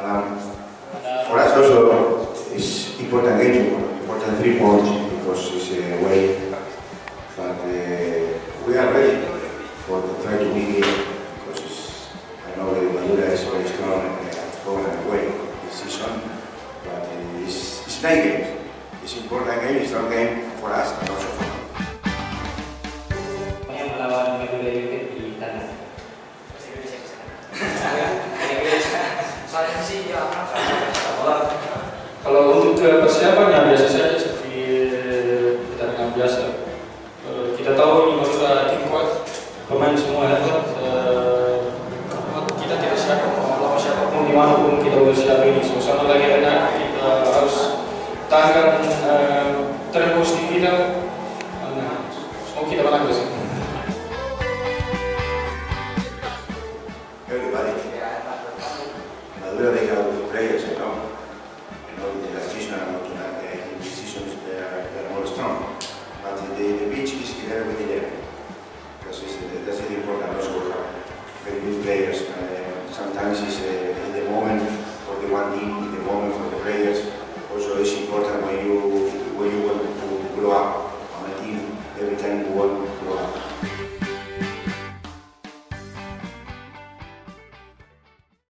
Um, for us also, it's important game, important three points because it's a way, but uh, we are ready for the try to win because it's, I know that Madura is very strong uh, at home and away this season, but uh, it's, it's nine games. It's important game, it's strong game Saya sih ya Kalau untuk eh, persiapannya biasa saja seperti pertandingan biasa. Eh, Kita tahu ini Madura tim kuat, pemain semua hebat. Eh, Kita tidak siapkan mau lawan siapa pun di mana pun kita sudah siap ini. Suasana lagi enak, kita harus tahan eh, tren positif kita. Nah, Semoga kita menang besok. Madura they have good players, I know. I know the last season, I'm not tonight, uh, this they are, they are more strong. But the, the beach is 11 with 11. Because it's, that's the important also. we have Very good players. Uh, sometimes it's